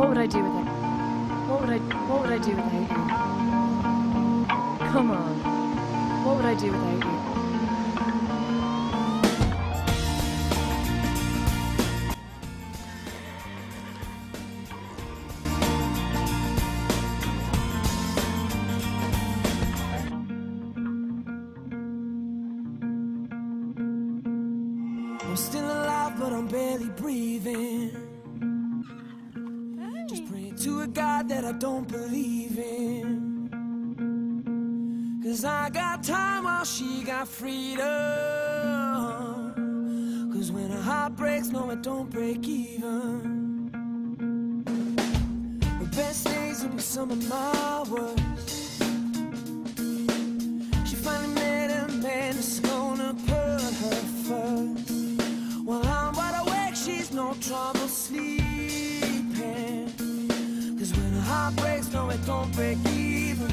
What would I do with it? What would I what would I do without you? Come on. What would I do without you? I'm still alive, but I'm barely breathing. To a God that I don't believe in. Cause I got time while she got freedom. Cause when a heart breaks, no, it don't break even. The best days will be some of my worst. She finally met a man that's gonna put her first. While I'm wide awake, she's no trouble sleeping. Breaks, no, it don't break even.